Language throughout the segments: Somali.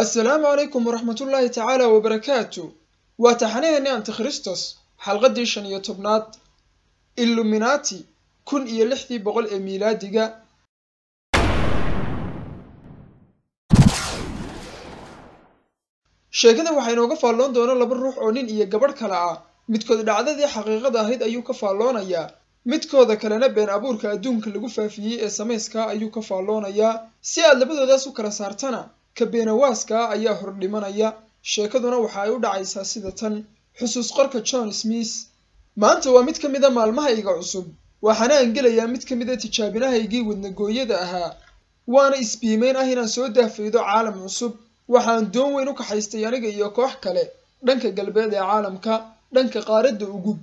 assalaamu calaykum waraxmatullaahi tacaala wabarakaatu waa taxanaheeni antikhristos xalqaddii shan iyo tobnaad illuminaati kun iyo lixdii boqol ee miilaadiga sheekada waxaa inooga faalloon doona laba ruux oo nin iyo gabadh kale ah. Midkood dhacdadii xaqiiqada ahayd ayuu ka faalloonayaa midkooda kalena been abuurka adduunka lagu faafiyey ee samayskaa ayuu ka faalloonayaa si aad labadoodaas u kala saartana ka beenawaaskaa ayaa hor dhimanaya sheekaduna waxa ay u dhacaysaa sida tan. Xusuus qorka john smith. Maanta waa mid ka mid a maalmahayga cusub. Waxaana aan gelayaa mid ka a tijaabinahaygii wadnagooyada ahaa. Waana isbiimeyn ah inaan soo daafaydo caalam cusub. Waxaan doon weyn u kaxaystay aniga iyo koox kale dhanka galbeed ee caalamka dhanka qaaradda ugub.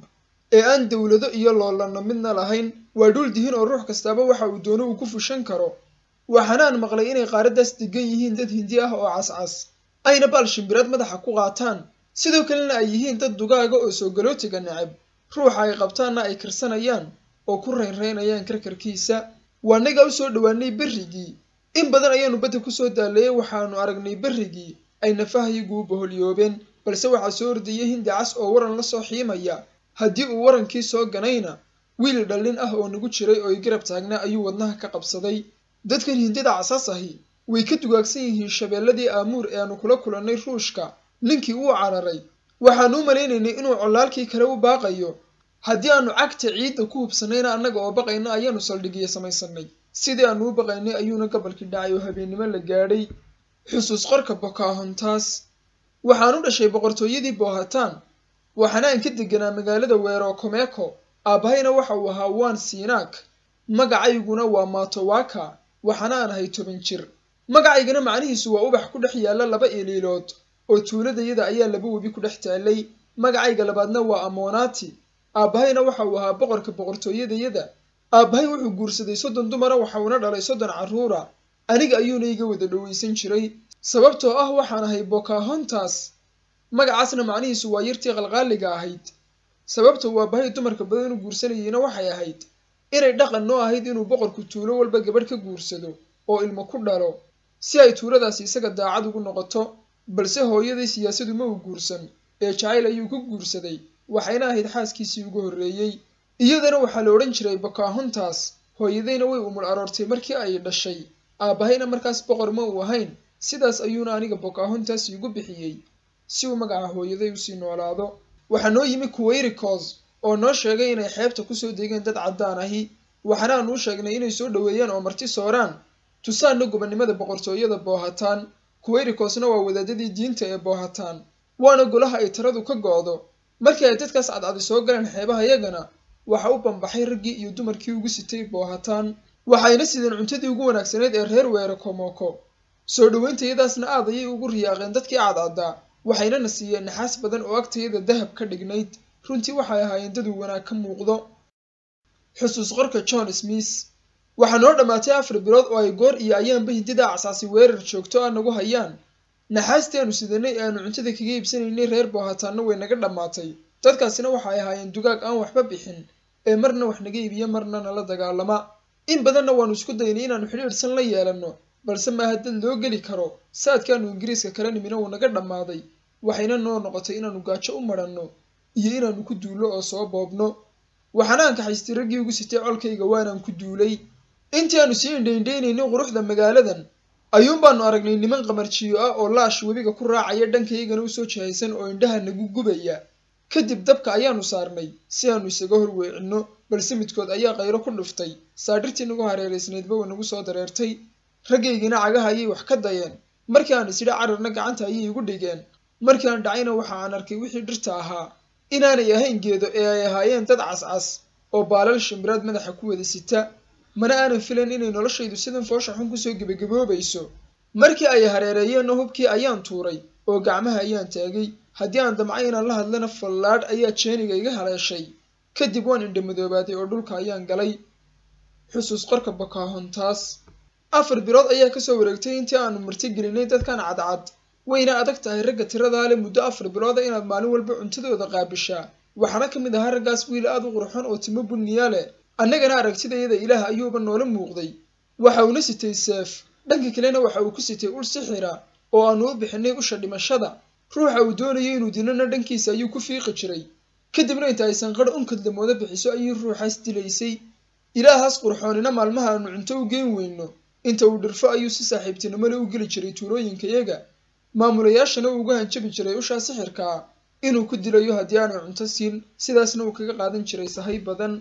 Ee aan dowlado iyo loolanno midna lahayn waa dhul dihin oo ruux kastaaba waxa uu doono uu ku fushan karo waxaanaan maqlay inay qaaraddaas degan yihiin dad hindi ah oo cascas. Ayna baal shimbiraad madaxa ku qaataan. Sidoo kalena ay yihiin dad dugaaga oo soo galootiga necab ruuxa ay qabtaanna ay karsanayaan oo ku raynraynayaan karkarkiisa. Waanaga u soo dhowaanay berrigii. In badan ayaanu badda ku soo daaleeyay waxaanu aragnay berrigii ay nafahayagu u baholyoobeen balse waxaa soo ordayay hindi cas oo waran la soo xiimaya. Haddii uu warankii soo ganayna wiil dhallin ah oo nagu jiray oo i garab taagnaa ayuu wadnaha ka qabsaday dadkan hindida casas ahi way ka dugaagsan yihiin shabeelladii aamuur ee aanu kula kulannay ruushka ninkii wuu cararay. Waxaanu u malaynaynay inuu collaalkii kale u baaqayo. Haddii aanu cagta ciidda ku hubsannayna annaga oo baqayna ayaanu saldhigiya samaysanay sidii aanu u baqaynay ayuuna gobolkii dhacay oo habeennimo la gaadhay. Xusuus qorka bokaahontaas waxaan u dhashay boqortooyadii boohataan. Waxaana aan ka deganaa magaalada weero komeko. Aabbahayna waxa uu ahaa waan siinaak magacayguna waa matowaka waxaana aan ahay toban jir. Magacaygana macnihiisu waa ubax ku dhex yaalla laba iliilood oo tuuladayada ayaa laba webi ku dhex taallay. Magacayga labaadna waa amonaati aabbahayna waxa uu ahaa boqorka boqortooyadayada. Aabbahay wuxuu guursaday soddon dumara waxauna dhalay soddon carruura aniga ayuuna iga wada dhowaysan jiray. Sababtoo ah waxaan ahay bokaahontaas. Magacaasna macnihiisu waa yartii qalqaaliga ahayd. Sababta uu aabbahay dumarka badan u guursanayeyna waxay ahayd inay dhaqan noo ahayd inuu boqorku tuulo walba gabadh ka guursado oo ilmo ku dhalo si ay tuuladaasi isaga daacad ugu noqoto balse hooyaday siyaasadu ma uu guursan ee jacayl ayuu ku guursaday waxayna ahayd xaaskiisii ugu horreeyey. Iyadana waxaa la odhan jiray bokaahontaas hooyadayna way umul aroortay markii ay dhashay. Aabbahayna markaas boqor ma uu ahayn. Sidaas ayuuna aniga bokaahontaas iigu bixiyey. Si uu magaca hooyaday u sii noolaado. Waxaa noo yimi kuwayrikos oo noo sheegay inay xeebta ku soo degeen dad caddaan ahi. Waxaana aanu u sheegnay inay soo dhoweeyaan oo marti sooraan. Tusaanna gobonnimada boqortooyada boohataan. Kuwayrikosna waa wadaadadii diinta ee boohataan. Waana golaha ay tiradu ka go'do. Markii ay dadkaas cadcadi soo galeen xeebaha yagana waxa u bambaxay raggii iyo dumarkii ugu sitay boohataan. Waxayna sideen cuntadii ugu wanaagsanayd ee reer weere komoko. Soo dhowayntayadaasna aad ayay ugu riyaaqeen dadkii cadcaddaa waxayna na siiyeen naxaas badan oo agtayada dahab ka dhignayd runtii waxay ahaayeen daduu wanaag ka muuqdo. Xusuus qorka john smith. Waxaa noo dhammaatay afar bilood oo ay goor iyo ayaanba hindida acsaasi weerar joogto ah nagu hayaan. Naxaastii aanu sidanay ee aanu cuntada kaga iibsanaynay reer boohataanna way naga dhammaatay dadkaasina waxay ahaayeen dugaag aan waxba bixin ee marna wax naga iibiya marna nala dagaalama. In badanna waannu isku daynay inaannu xidhiidhsan la yeelanno balse maaha dad loo geli karo. Saadkaanu ingiriiska kala nimina wuu naga dhammaaday waxayna noo noqotay inaannu gaajo u madhanno iyo inaannu ku duullo oo soo boobno. Waxaana aan kaxaystay raggii ugu sitay colkayga waanaan ku duulay. Intii aanu sii indhaindhaynaynay quruxda magaaladan. Ayuun baanu aragnay niman qamarjiyo ah oo laash webiga ku raacaya dhankaygana u soo jihaysan oo indhaha nagu gubaya. Kadib dabka ayaanu saarnay si aanu isaga horweecinno balse midkood ayaa qaylo ku dhuftay. Saadhirtii nagu hareeraysnaydba nagu soo dareertay. Raggaygina cagaha ayay wax ka dayeen. Markii aan isidha cararna gacanta ayay igu dhigeen. Markii aan dhacayna waxa aan arkay wixii dhirta ahaa inaanay ahayn geedo ee ay ahaayeen dad cascas oo baalal shimbiraad madaxa ku wada sita mana aanan filan inay noloshaydu sidan foosha xun ku soo gebagaboobayso. Markii ay hareereeyeenna hubkii ayaan tuuray oo gacmaha ayaan taagay. Haddii aan damcay inaan la hadlana fallaadh ayaa jeeniga iga haleeshay. Kadib waan indhamadoobaaday oo dhulka ayaan galay. Xusuus qorka bokaahontaas afar bilood ayaa ka soo wareegtay intii aanu martigelinay dadkan cadcad wayna adag tahay ragga tiradaa leh muddo afar bilooda inaad maalin walba cuntadooda qaabishaa. Waxaana ka mid ahaa raggaas wiil aad u qurxon oo timo bunniya leh annagana aragtidayada ilaah ayuuba noola muuqday. Waxa uuna sitay seef. Dhanka kalena waxa uu ku sitay ul sixira oo aanu u bixinay usha dhimashada. Ruuxa uu doonayay inuu dilana dhankiisa ayuu ku fiiqi jiray. Kadibna inta aysan qadh unkadlamooda bixiso ayay ruuxaas dilaysay. Ilaahaas qurxoonina maalmaha aanu cunto u geen weyno. Inta uu dhirfo ayuu si saaxiibtinimole u geli jiray tuulooyinkayaga maamulayaashana uu uga hanjabi jiray ushaa sixirka inuu ku dilayo haddii aanay cunto siin sidaasna uu kaga qaadan jiray sahay badan.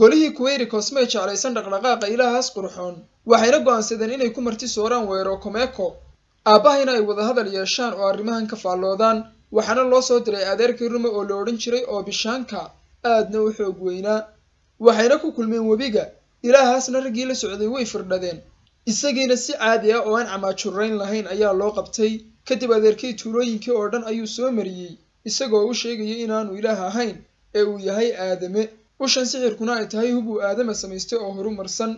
Golihii kuweyrikos may jeclaysan dhaqdhaqaaqa ilaahaas qurxoon. Waxayna go'aansadeen inay ku marti sooraan weero komeko. Aabbahayna ay wadahadal yeeshaan oo arrimahan ka faalloodaan waxaana loo soo diray adeerkii rume oo la odhan jiray oo bishaanka aadna u xoog weynaa waxayna ku kulmeen webiga ilaahaasna raggii la socday way firdhadeen. Isagiina si caadi ah oo aan camaajurayn lahayn ayaa loo qabtay kadib adeerkii tuulooyinkii oo dhan ayuu soo mariyey isagoo u sheegaya inaanu ilaah ahayn ee uu yahay aadame. Ushan sixirkuna ay tahay hub uu aadama samaystay oo horumarsan.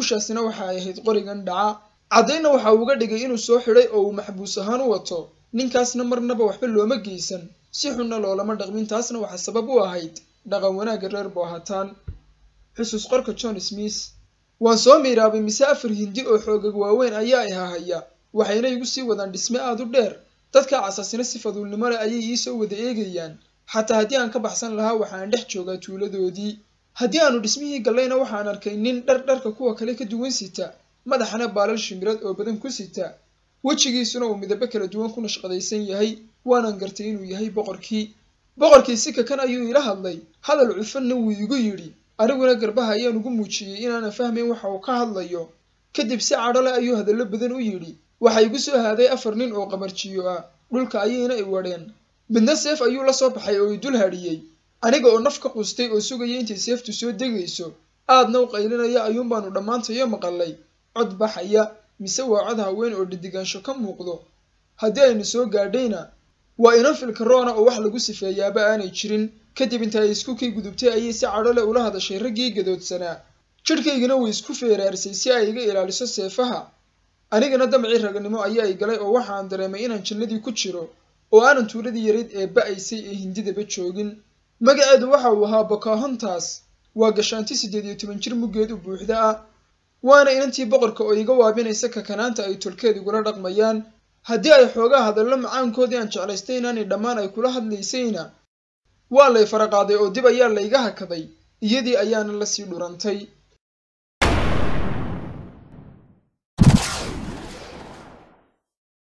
Ushaasina waxa ay ahayd qorigan dhaca. Caddaynna waxa uu uga dhigay inuu soo xidhay oo uu maxbuus ahaan u wato. Ninkaasna marnaba waxba looma geysan. Si xunna loolama dhaqmin taasna waxaa sabab u ahayd dhaqan wanaagga reer boohataan. Xusuus qorka john smith. Waan soo miiraabay mise afar hindi oo xoogag waaweyn ayaa i hahaya waxayna igu sii wadaan dhisme aad u dheer. Dadka casaasina si faduulnimo leh ayay iisoo wada eegayaan. Xataa haddii aan ka baxsan lahaa waxaan dhex joogaa tuuladoodii. Haddii aanu dhismihii gallayna waxaan arkay nin dhar dharka kuwa kale ka duwan sita madaxana baalal shimbireed oo badan ku sita. Wejigiisuna uu midabo kala duwan ku nashqadaysan yahay waanan gartay inuu yahay boqorkii. Boqorkii si kakan ayuu ila hadlay. Hadal cufanna wuu igu yidhi aniguna garbaha ayaan ugu muujiyey inaanan fahmayn waxa uu ka hadlayo. Kadib si cadho leh ayuu hadallo badan u yidhi waxa igu soo haaday afar nin oo qamarjiyo ah dhulka ayayna i wadheen. Midna seef ayuu la soo baxay oo i dul hadhiyey aniga oo naf ka qustay oo sugaya intay seeftu soo degayso aadna u qaylinaya ayuun baanu dhammaantayo maqallay cod baxaya mise waa cod haween oo dhidigaansho ka muuqdo. Haddii aynu soo gaadhayna waa inan filkaroona oo wax lagu sifeeyaaba aanay jirin. Kadib inta ay isku kay gudubtay ayay si cadho leh ula hadashay raggii gadoodsanaa jidhkaygana way isku feeraarisay si ay iga ilaaliso seefaha anigana damcii raganimo ayaa i galay oo waxaan dareemay inaan jannadii ku jiro oo aanan tuuladii yarayd ee ba'aysay ee hindidaba joogin. Magaceedu waxa uu ahaa bokahontas waa gashaanti siddeed iyo toban jir muggeed u buuxda ah. Waana inantii boqorka oo iga waabinaysa kakanaanta ay tolkeed igula dhaqmayaan. Haddii ay xoogaa hadallo macaankoodii aan jeclaystay inaanay dhammaan ay kula hadlaysayna waa lay faraqaaday oo dib ayaa layga hakaday iyadii ayaana la sii dhurantay